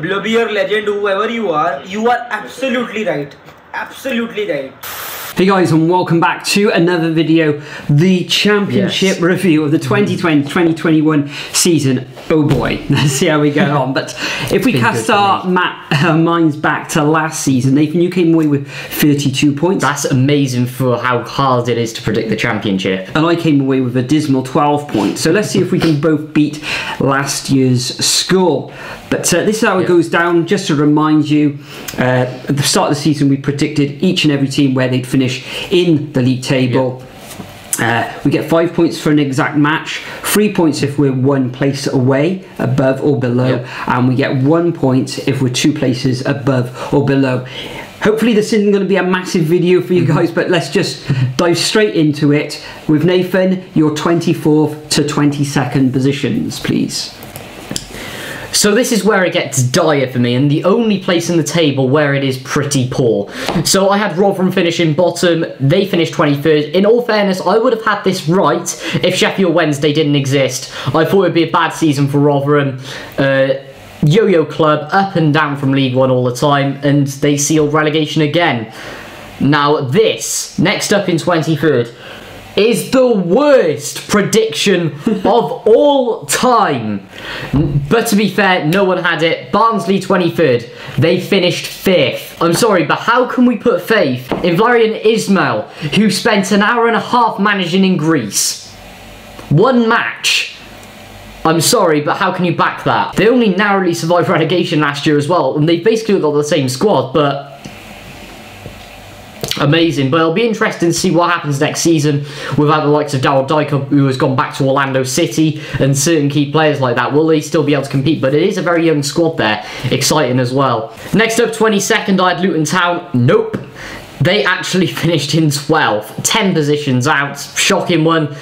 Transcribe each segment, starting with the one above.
Bluebird legend, whoever you are, you are absolutely right. Absolutely right. Hey guys and welcome back to another video, the championship Yes. review of the 2020-2021 season. Oh boy, let's see how we get on. But if we cast our ma- uh, minds back to last season, Nathan, you came away with 32 points. That's amazing for how hard it is to predict the championship. and I came away with a dismal 12 points. So let's see if we can both beat last year's score. But uh, this is how it Yeah. goes down. Just to remind you, uh, at the start of the season, we predicted each and every team where they'd finish in the league table. Uh, we get five points for an exact match, three points if we're one place away, above or below, Yeah. and we get one point if we're two places above or below. Hopefully, this isn't going to be a massive video for you Mm-hmm. guys, but let's just dive straight into it with Nathan. Your 24th to 22nd positions, please. So this is where it gets dire for me, and the only place in the table where it is pretty poor. So I had Rotherham finishing bottom, they finished 23rd. In all fairness, I would have had this right if Sheffield Wednesday didn't exist. I thought it would be a bad season for Rotherham. Uh, Yo-yo club, up and down from League One all the time, and they sealed relegation again. Now this, next up in 23rd, is the worst prediction of all time. But to be fair, no one had it. Barnsley 23rd. They finished 5th. I'm sorry, but how can we put faith in Valérien Ismaël, who spent an hour and a half managing in Greece? One match. I'm sorry, but how can you back that? They only narrowly survived relegation last year as well, and they basically got the same squad, but amazing. But it'll be interesting to see what happens next season without the likes of Daryl Dike, who has gone back to Orlando City, and certain key players like that. Will they still be able to compete? But it is a very young squad there. Exciting as well. Next up, 22nd, I had Luton Town. Nope. They actually finished in 12th, 10 positions out. Shocking one.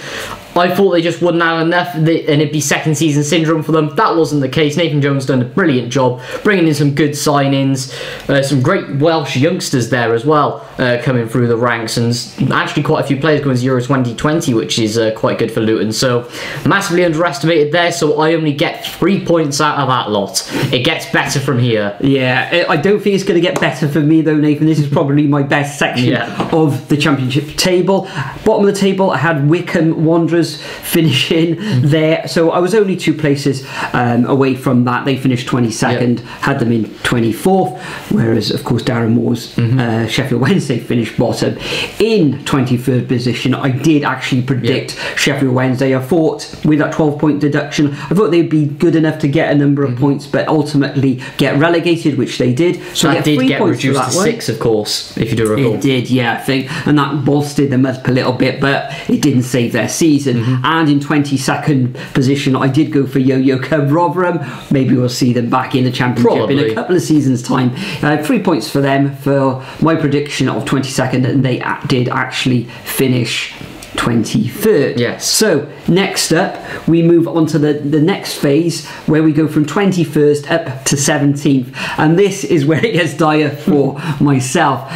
I thought they just wouldn't have enough and it'd be second season syndrome for them. That wasn't the case. Nathan Jones done a brilliant job bringing in some good signings, uh, some great Welsh youngsters there as well uh, coming through the ranks, and actually quite a few players going to Euro 2020, which is uh, quite good for Luton. So massively underestimated there. So I only get three points out of that lot. It gets better from here. Yeah, I don't think it's going to get better for me though, Nathan. This is probably my best section Yeah. of the championship table. Bottom of the table, I had Wycombe Wanderers finishing there, so I was only two places um, away from that. They finished 22nd, had them in 24th, whereas of course Darren Moore's uh, Sheffield Wednesday finished bottom in 23rd position. I did actually predict Sheffield Wednesday. I thought with that 12 point deduction, I thought they'd be good enough to get a number of points, but ultimately get relegated, which they did. So I that did get reduced that to six, of course, if you do recall. It did, yeah, I think, and that bolstered them up a little bit, but it didn't save their season. Mm-hmm. And in 22nd position, I did go for Yo-Yo Cub Rotherham. Maybe we'll see them back in the championship in a couple of seasons' time. Uh, three points for them for my prediction of 22nd, and they did actually finish. 23rd. Yes. So, next up, we move on to the, the next phase where we go from 21st up to 17th. And this is where it gets dire for myself.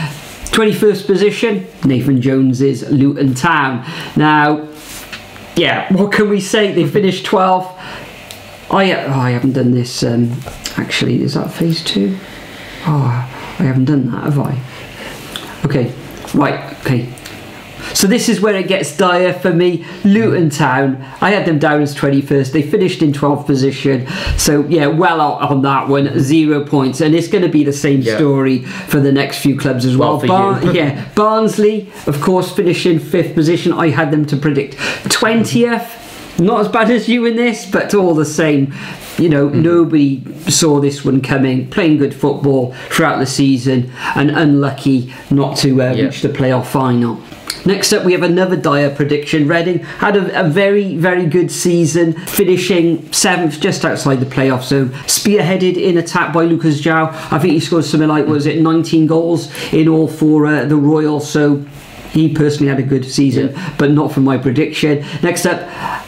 21st position, Nathan Jones's Luton Town. Now, yeah, what can we say? They finished 12th. I, oh, I haven't done this. Um, actually, is that phase two? Oh, I haven't done that, have I? Okay, right, okay. So this is where it gets dire for me. Luton Town, I had them down as 21st. They finished in 12th position. So yeah, well out on that one, zero points. And it's going to be the same Yeah. story for the next few clubs as well. Well, you. yeah, Barnsley, of course, finished in fifth position. I had them to predict 20th. Not as bad as you in this, but all the same. You know, Mm-hmm. nobody saw this one coming. Playing good football throughout the season, and unlucky not to uh, Yeah. reach the playoff final. Next up, we have another dire prediction. Reading had a, a very, very good season, finishing seventh, just outside the playoff zone. Spearheaded in attack by Lucas João. I think he scored something like, was it 19 goals in all for uh, the Royals? So he personally had a good season, but not for my prediction. Next up,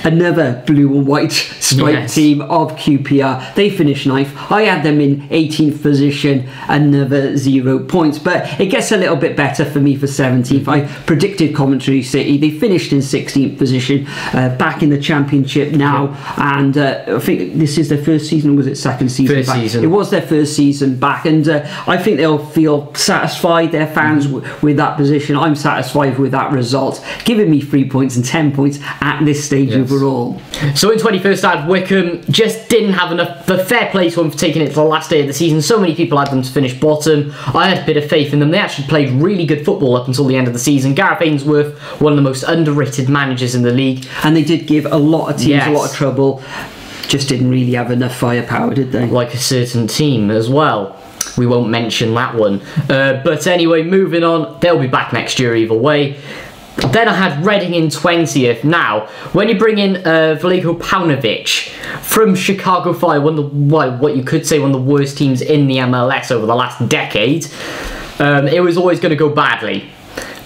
another blue and white striped Yes. team of QPR. They finished ninth. I had them in 18th position, another zero points, but it gets a little bit better for me for 17th. I predicted Coventry City. They finished in 16th position, uh, back in the Championship now, and uh, I think this is their first season. or Was it second season? First back? season. It was their first season back, and uh, I think they'll feel satisfied. Their fans Mm-hmm. w- with that position. I'm satisfied with that result, giving me three points and ten points at this stage Yes. overall. So in 21st, I had Wycombe. Just didn't have enough. The fair play to them for taking it to the last day of the season. So many people had them to finish bottom. I had a bit of faith in them. They actually played really good football up until the end of the season. Gareth Ainsworth, one of the most underrated managers in the league. And they did give a lot of teams Yes. a lot of trouble. Just didn't really have enough firepower, did they? like a certain team as well. We won't mention that one. Uh, but anyway, moving on. They'll be back next year either way. Then I had Reading in 20th. Now, when you bring in uh, Veljko Paunovic from Chicago Fire, one of the, well, what you could say one of the worst teams in the MLS over the last decade, um, it was always going to go badly.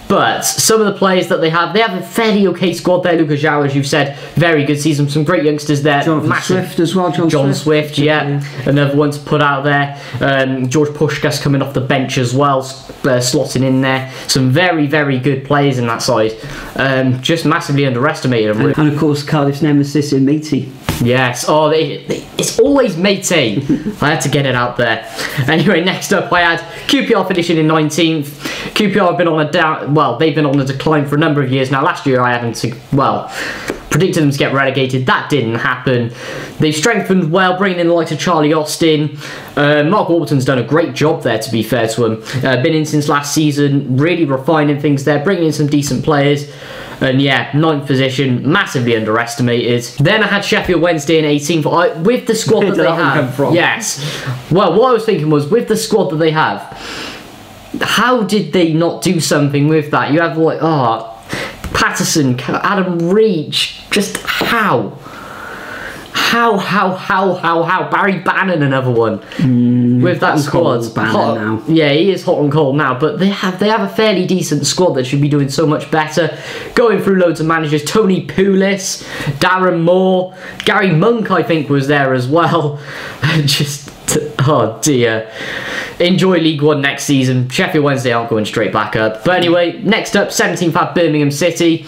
But some of the players that they have, they have a fairly okay squad there. Lucas João, as you've said, very good season. Some great youngsters there. Jonathan Massive- Swift as well. John, John Swift, yeah. another one to put out there. Um, George Puscas coming off the bench as well, uh, slotting in there. Some very, very good players in that side. Um, just massively underestimated. really. And of course, Cardiff's nemesis in Meite. Yes. Oh, they, they, it's always Mate. I had to get it out there. Anyway, next up I had QPR finishing in 19th. QPR have been on a down. Well, they've been on a decline for a number of years now. Last year I had them to well. Predicted them to get relegated. That didn't happen. They've strengthened well, bringing in the likes of Charlie Austin. Uh, Mark Warburton's done a great job there, to be fair to him. Uh, been in since last season, really refining things there, bringing in some decent players. And yeah, ninth position, massively underestimated. Then I had Sheffield Wednesday in 18th. Uh, I, with the squad that they have, come from? yes. Well, what I was thinking was with the squad that they have, how did they not do something with that? You have like, oh, Paterson, Adam Reach, just how? How, how, how, how, how? Barry Bannan, another one with that squad. Hot- now. Yeah, he is hot and cold now, but they have they have a fairly decent squad that should be doing so much better. Going through loads of managers, Tony Pulis, Darren Moore, Gary Monk, I think was there as well. Just oh dear. Enjoy League One next season. Sheffield Wednesday aren't going straight back up. But anyway, next up, 17th at Birmingham City.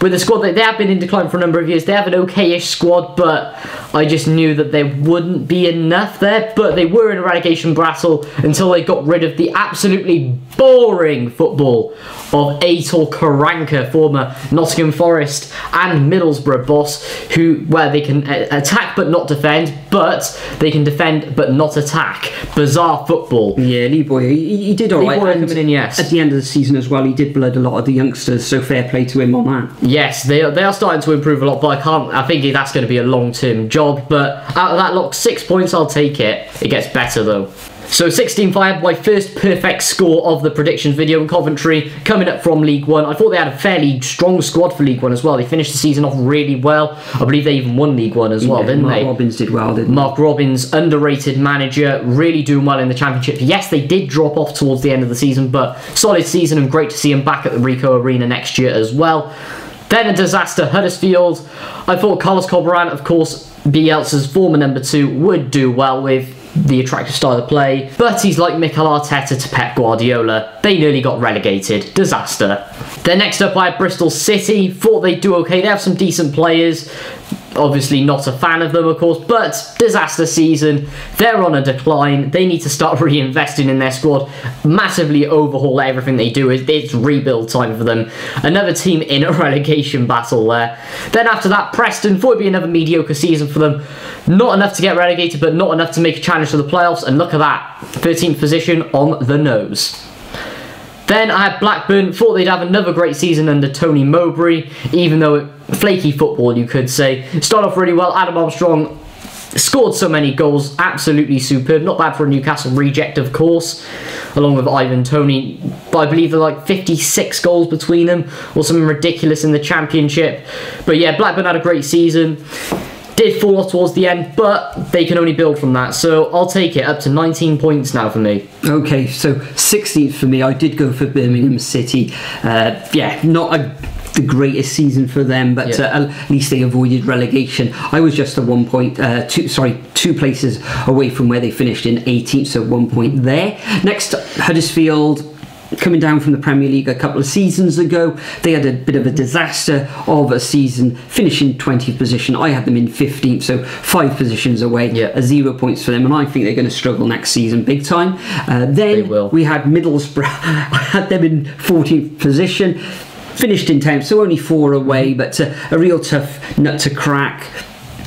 With a squad that they have been in decline for a number of years, they have an okay-ish squad, but I just knew that there wouldn't be enough there. But they were in relegation battle until they got rid of the absolutely boring football of Aitor Karanka, former Nottingham Forest and Middlesbrough boss, who where they can uh, attack but not defend, but they can defend but not attack. Bizarre football. Yeah, Lee Bowyer, he, he did all Lee right. Boy coming in, yes. At the end of the season as well, he did blood a lot of the youngsters, so fair play to him on that. Yes, they are, they are starting to improve a lot, but I can't. I think that's going to be a long term job. But out of that lot, six points, I'll take it. It gets better though. So 16 5, my first perfect score of the predictions video in Coventry, coming up from League One. I thought they had a fairly strong squad for League One as well. They finished the season off really well. I believe they even won League One as well, Yeah, didn't Mark they? Robbins did well, didn't Mark Robins, underrated manager, really doing well in the championship. Yes, they did drop off towards the end of the season, but solid season and great to see him back at the Ricoh Arena next year as well. Then a disaster, Huddersfield. I thought Carlos Corberan, of course, Bielsa's former number two, would do well with the attractive style of play, but he's like Mikel Arteta to Pep Guardiola. They nearly got relegated. Disaster. Then next up, I had Bristol City. Thought they'd do okay. They have some decent players. Obviously, not a fan of them, of course, but disaster season. They're on a decline. They need to start reinvesting in their squad, massively overhaul everything they do. It's- rebuild time for them. Another team in a relegation battle there. Then after that, Preston thought it'd be another mediocre season for them. Not enough to get relegated, but not enough to make a challenge for the playoffs. And look at that 13th position on the nose. Then I had Blackburn, thought they'd have another great season under Tony Mowbray, even though it, flaky football, you could say. Started off really well. Adam Armstrong scored so many goals, absolutely superb. Not bad for a Newcastle reject, of course, along with Ivan Toney. But I believe they're like 56 goals between them, or something ridiculous in the Championship. But yeah, Blackburn had a great season. Did fall off towards the end, but they can only build from that. So I'll take it up to 19 points now for me. Okay, so 16th for me. I did go for Birmingham City. Uh, yeah, not a, the greatest season for them, but Yeah. uh, at least they avoided relegation. I was just a one point, uh, two sorry, two places away from where they finished in 18th, so one point there. Next, Huddersfield. Coming down from the Premier League a couple of seasons ago, they had a bit of a disaster of a season, finishing 20th position. I had them in 15th, so five positions away, Yeah. a zero points for them, and I think they're going to struggle next season big time. Uh, then we had Middlesbrough. I had them in 14th position. Finished in 10th, so only four away, but uh, a real tough nut to crack.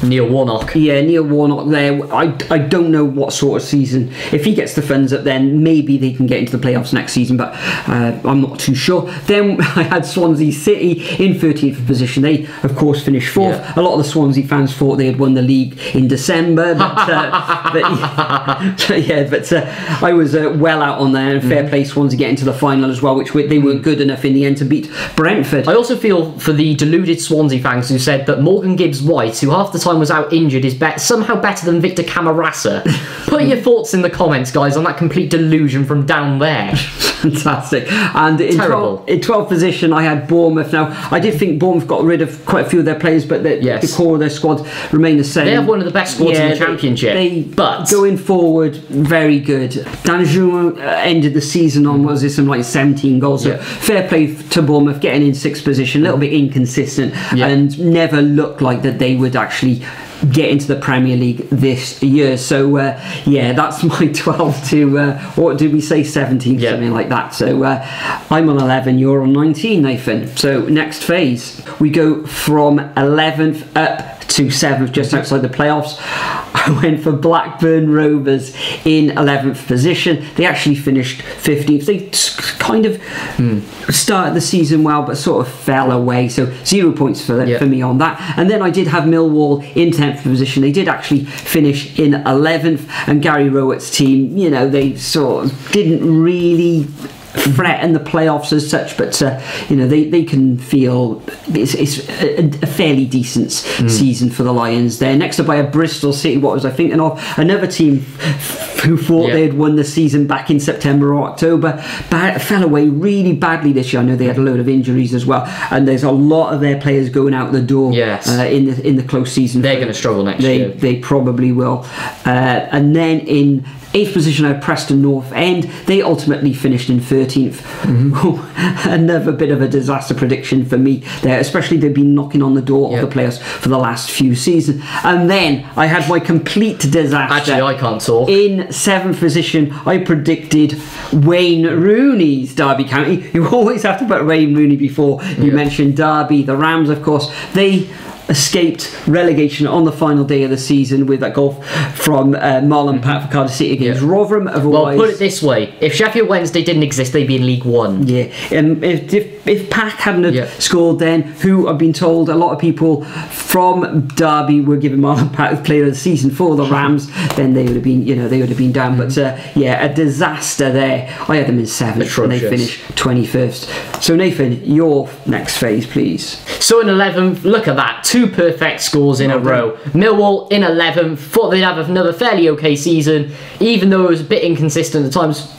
Neil Warnock. Yeah, Neil Warnock there. I, I don't know what sort of season. If he gets the funds up, then maybe they can get into the playoffs next season, but uh, I'm not too sure. Then I had Swansea City in 13th position. They, of course, finished fourth. Yeah. A lot of the Swansea fans thought they had won the league in December, but, uh, but yeah, but uh, I was uh, well out on there. And fair play, Swansea get into the final as well, which they weren't good enough in the end to beat Brentford. I also feel for the deluded Swansea fans who said that Morgan Gibbs White, who half the time was out injured, is bet somehow better than Victor Camarasa. Put your thoughts in the comments, guys, on that complete delusion from down there. Fantastic. And in Terrible. 12, in 12th position, I had Bournemouth. Now, I did think Bournemouth got rid of quite a few of their players, but the, Yes. the core of their squad remained the same. They have one of the best squads in the Championship, They, but- going forward, very good. Danjou uh, ended the season on was it some like 17 goals. So Yeah. fair play to Bournemouth, getting in sixth position, a little bit inconsistent, Yeah. and never looked like that they would actually get into the Premier League this year. So uh, yeah, that's my 12 to uh, what did we say 17 Yeah. something like that. So uh, I'm on 11, you're on 19, Nathan. So next phase, we go from 11th up to 7th, just outside the playoffs. I went for Blackburn Rovers in 11th position. They actually finished 15th. They kind of hmm. started the season well, but sort of fell away. So zero points for, Yeah. for me on that. And then I did have Millwall in 10th position. They did actually finish in 11th. And Gary Rowett's team, you know, they sort of didn't really threaten the playoffs as such, but uh, you know they, they can feel it's, it's a, a fairly decent s- season for the Lions. There next up, by a Bristol City. What was I thinking of? Another team who thought Yeah. they had won the season back in September or October, but fell away really badly this year. I know they had a load of injuries as well, and there's a lot of their players going out the door Yes. uh, in the in the close season. They're gonna struggle next they, year. They probably will. Uh, and then in eighth position, I had Preston North End. They ultimately finished in 13th. Mm-hmm. Another bit of a disaster prediction for me there, especially they've been knocking on the door Yeah. of the playoffs for the last few seasons. And then I had my complete disaster. Actually, I can't talk. In seventh position, I predicted Wayne Rooney's Derby County. You always have to put Wayne Rooney before you Yeah. mention Derby. The Rams, of course, they escaped relegation on the final day of the season with that goal from uh, Marlon Pack for Cardiff City against Mm-hmm. Yeah. Rotherham. Well, put it this way: if Sheffield Wednesday didn't exist, they'd be in League One. yeah, um, if, if, if Pack hadn't Yeah. scored then, who I've been told a lot of people from Derby were giving Marlon Pack player of the season for the Rams, then they would have been, you know, they would have been down. But uh, yeah, a disaster there. I had them in seventh and they Atrocious. finished 21st. So Nathan, your next phase, please. So in 11th, look at that, two perfect scores in a row. Millwall in 11th, thought they'd have another fairly okay season, even though it was a bit inconsistent at times.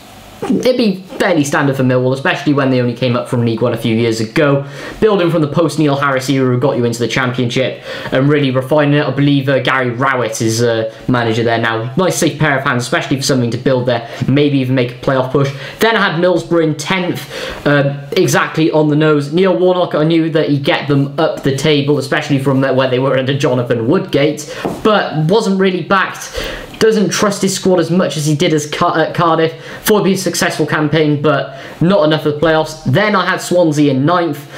It'd be fairly standard for Millwall, especially when they only came up from League One a few years ago. Building from the post Neil Harris era who got you into the Championship and really refining it. I believe uh, Gary Rowett is uh, manager there now. Nice safe pair of hands, especially for something to build there. Maybe even make a playoff push. Then I had Middlesbrough in 10th, um, exactly on the nose. Neil Warnock, I knew that he'd get them up the table, especially from where they were under Jonathan Woodgate, but wasn't really backed doesn't trust his squad as much as he did as Car- at Cardiff. Be a successful campaign, but not enough for the playoffs. Then I had Swansea in ninth.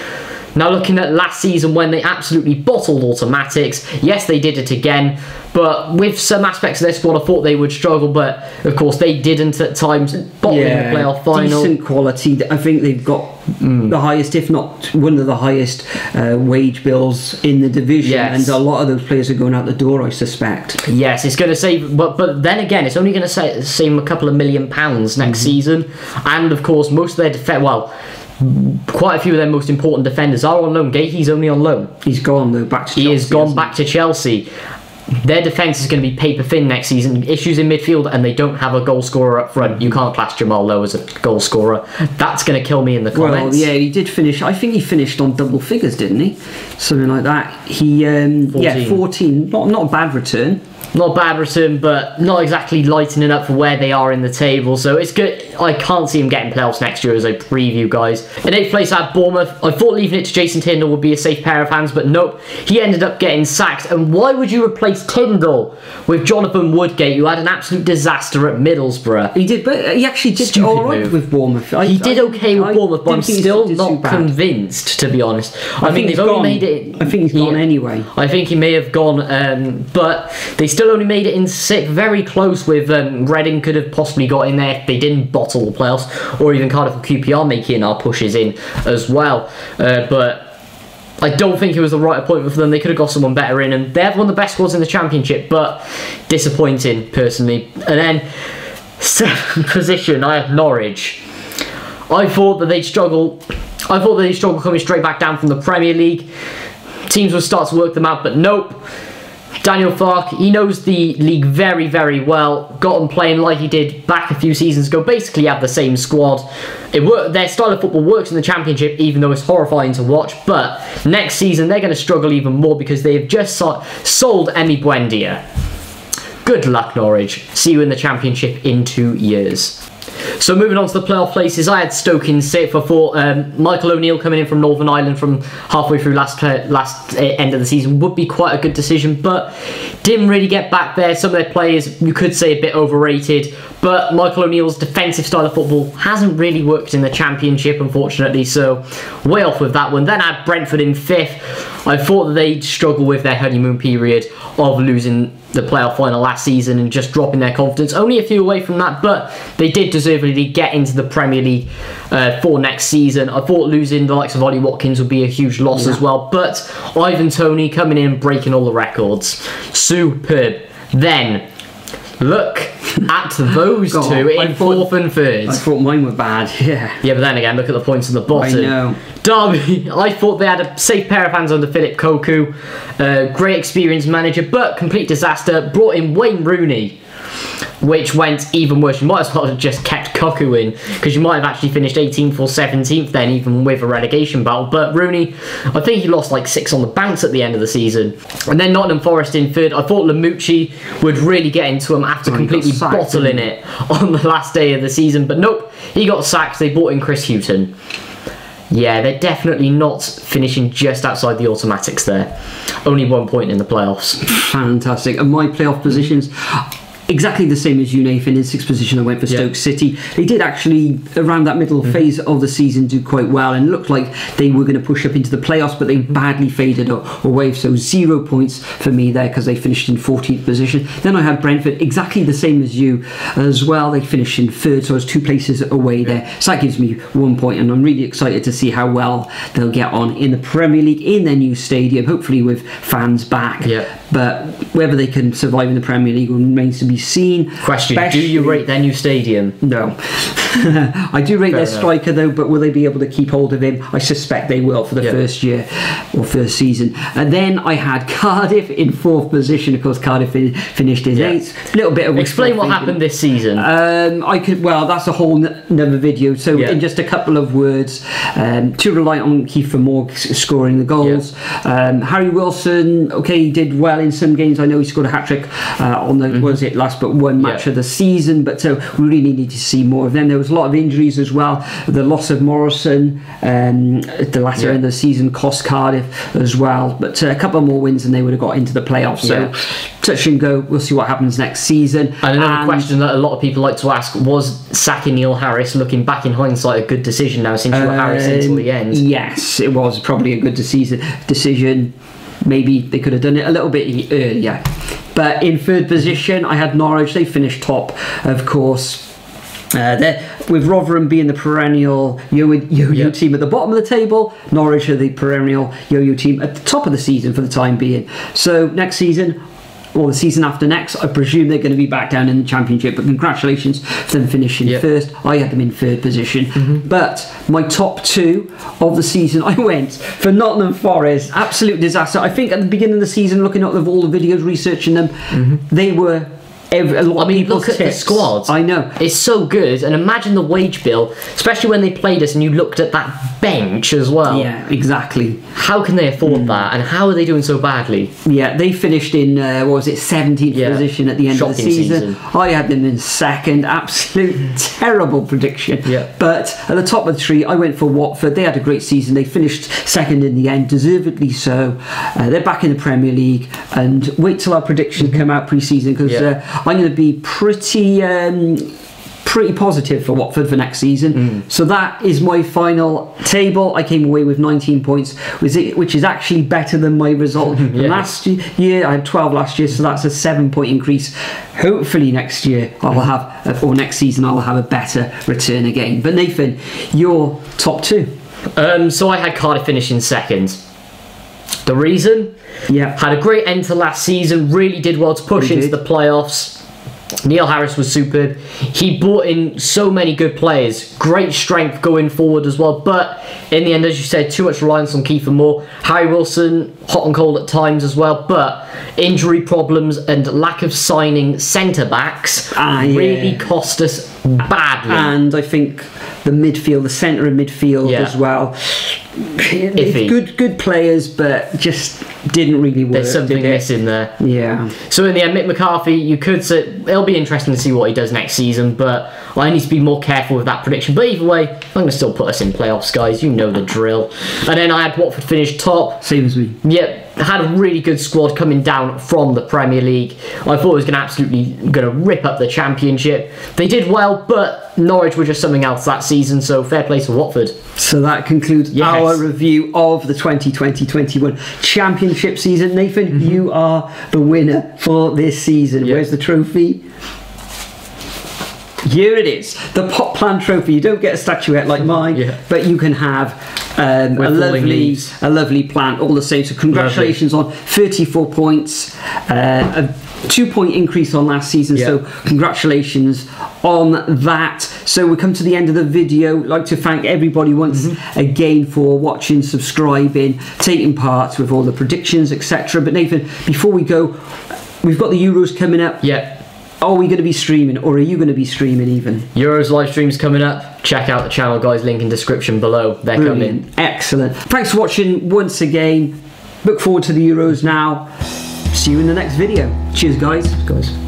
Now looking at last season when they absolutely bottled automatics, yes they did it again, but with some aspects of their squad I thought they would struggle, but of course they didn't at times, bottling the playoff final. decent quality. I think they've got Mm. the highest, if not one of the highest, uh, wage bills in the division, Yes. and a lot of those players are going out the door. I suspect. Yes, it's going to save, but but then again, it's only going to sa- save a couple of million pounds next season, and of course, most of their defense, well, quite a few of their most important defenders are on loan. Guehi's only on loan. He's gone though. Back to He has gone back to Chelsea. Their defense is going to be paper thin next season. Issues in midfield, and they don't have a goal scorer up front. You can't class Jamal Lowe as a goal scorer. That's going to kill me in the comments. Well, yeah, he did finish. I think he finished on double figures, didn't he? Something like that. He, um, yeah, 14. Not not a bad return. Not a bad return, but not exactly lightening up for where they are in the table. So it's good. I can't see him getting playoffs next year as a preview, guys. In eighth place at Bournemouth, I thought leaving it to Jason Tindall would be a safe pair of hands, but nope. He ended up getting sacked. And why would you replace Tindall with Jonathan Woodgate, who had an absolute disaster at Middlesbrough? He did, but he actually did Stupid all right move. with Bournemouth. I, He did okay with I Bournemouth, but I'm didn't think he still not convinced, to be honest. I, I think they've only gone. made it. I think he's gone anyway. I think he may have gone, um, but they still only made it in sixth. Very close with um, Reading could have possibly got in there if they didn't bottle the playoffs, or even Cardiff and QPR making our pushes in as well. Uh, but I don't think it was the right appointment for them. They could have got someone better in, and they have one of the best squads in the championship, but disappointing personally. And then seventh position, I have Norwich. I thought that they'd struggle. I thought that they'd struggle coming straight back down from the Premier League. Teams would start to work them out, but nope. Daniel Farke, he knows the league very, very well. Got them playing like he did back a few seasons ago. Basically, have the same squad. It their style of football works in the Championship, even though it's horrifying to watch. But next season, they're going to struggle even more because they have just so- sold Emi Buendia. Good luck, Norwich. See you in the Championship in two years. So moving on to the playoff places, I had Stoke in sixth. I thought um, Michael O'Neill coming in from Northern Ireland from halfway through last last uh, end of the season would be quite a good decision, but didn't really get back there. Some of their players you could say a bit overrated, but Michael O'Neill's defensive style of football hasn't really worked in the Championship, unfortunately. So way off with that one. Then I had Brentford in fifth. I thought that they'd struggle with their honeymoon period of losing the playoff final last season and just dropping their confidence. Only a few away from that, but they did deservedly get into the Premier League uh, for next season. I thought losing the likes of Ollie Watkins would be a huge loss as well, but Ivan Toney coming in breaking all the records. Superb. Then look at those God, two in thought- fourth and third. I thought mine were bad. Yeah. Yeah, but then again, look at the points on the bottom. I know. Derby, I thought they had a safe pair of hands under Phillip Cocu. Uh, great experienced manager, but complete disaster. Brought in Wayne Rooney, which went even worse. You might as well have just kept Cocu in, because you might have actually finished 18th or 17th then, even with a relegation battle. But Rooney, I think he lost like six on the bounce at the end of the season. And then Nottingham Forest in third. I thought Lamouchi would really get into him after Oh, completely sacked, bottling it on the last day of the season. But nope, he got sacked. They brought in Chris Hughton. Yeah, they're definitely not finishing just outside the automatics there. Only one point in the playoffs. Fantastic. And my playoff positions. Exactly the same as you, Nathan. In sixth position, I went for Yeah. Stoke City. They did actually, around that middle Mm-hmm. phase of the season, do quite well and looked like they were going to push up into the playoffs, but they Mm-hmm. badly faded away. So, zero points for me there because they finished in 14th position. Then I had Brentford, exactly the same as you as well. They finished in third, so I was two places away there. So, that gives me one point, and I'm really excited to see how well they'll get on in the Premier League in their new stadium, hopefully with fans back. Yeah. But whether they can survive in the Premier League remains to be seen. Question: Do you rate their new stadium? No. I do rate Fair their enough. striker though, but will they be able to keep hold of him? I suspect they will for the Yeah. first year or first season. And then I had Cardiff in fourth position. Of course, Cardiff fin- finished in Yeah. eighth. A little bit of Explain what thinking. happened this season. Um, I could. Well, that's a whole n- another video. So, Yeah. in just a couple of words, um, too reliant on Kiefer Moore scoring the goals. Um, Harry Wilson, okay, he did well in some games. I know he scored a hat trick uh, on the was it last but one match. Yeah. of the season. But so we really need to see more of them. There was a lot of injuries as well. The loss of Morrison um, at the latter Yeah. end of the season cost Cardiff as well. But uh, a couple more wins and they would have got into the playoffs. So touch and go. We'll see what happens next season. and another And- question that a lot of people like to ask was sacking Neil Harris, looking back in hindsight, a good decision now since you were Harris until the Um, end? Yes, it was probably a good decision. Decision. Maybe they could have done it a little bit earlier. But in third position, I had Norwich. They finished top, of course. Uh, with Rotherham being the perennial yo-yo Yeah. team at the bottom of the table, Norwich are the perennial yo-yo team at the top of the season for the time being. So next season, or the season after next. I presume they're going to be back down in the championship. But congratulations for them finishing Yeah. first. I had them in third position. Mm-hmm. But my top two of the season, I went for Nottingham Forest. Absolute disaster. I think at the beginning of the season, looking at all the videos, researching them, mm-hmm. they were. Every, a lot I of mean, people's look at the squad. I know. It's so good, and imagine the wage bill, especially when they played us and you looked at that bench as well. Yeah, exactly. How can they afford Hmm. that, and how are they doing so badly? Yeah, they finished in uh, what was it, seventeenth Yeah. position at the end of the Shocking season. season. I had them in second. Absolute terrible prediction. Yeah. But at the top of the tree, I went for Watford. They had a great season. They finished second in the end, deservedly so. Uh, they're back in the Premier League, and wait till our predictions come out pre-season because Mm-hmm. Yeah. uh, I'm going to be pretty. Um, Pretty positive for Watford for next season. Mm. So that is my final table. I came away with 19 points, which is- actually better than my result from Yeah. last year. I had 12 last year, so that's a seven point increase. Hopefully next year I'll have, or next season I'll have a better return again. But Nathan, your top two. Um, so I had Cardiff finishing second. The reason? Yeah. Had a great end to last season, really did well to push He into did. the playoffs. Neil Harris was superb. He brought in so many good players, great strength going forward as well. But in the end, as you said, too much reliance on Kiefer Moore. Harry Wilson, hot and cold at times as well. But injury problems and lack of signing centre backs Ah, yeah. really cost us badly. And I think the midfield, the centre of midfield Yeah. as well. Iffy. Good, good players, but just didn't really work. There's something missing there. Yeah. So in the end, Mick McCarthy, you could say it'll be interesting to see what he does next season, but I need to be more careful with that prediction. But either way, I'm going to still put us in playoffs, guys. You know the drill. And then I had Watford finish top. Same as me. Yep, had a really good squad coming down from the Premier League. I thought it was going to absolutely going to rip up the Championship. They did well, but Norwich were just something else that season. So fair play to Watford. So that concludes Yes. our review of the 2020-21 championship season. Nathan, you are the winner for this season. Mm-hmm. Where's the trophy? Here it is, the Pot Plant Trophy. You don't get a statuette like mine, Yeah. but you can have um, a lovely, leaves. a lovely plant all the same. So congratulations on 34 points, uh, a two-point increase on last season. Yeah. So congratulations on that. So we come to the end of the video. I'd like to thank everybody once Mm-hmm. again for watching, subscribing, taking part with all the predictions, etc. But Nathan, before we go, we've got the Euros coming up. Yep. Are we going to be streaming, or are you going to be streaming even? Euros live streams coming up. Check out the channel, guys. Link in description below. They're coming. Excellent. Thanks for watching once again. Look forward to the Euros now. See you in the next video. Cheers, guys. Guys.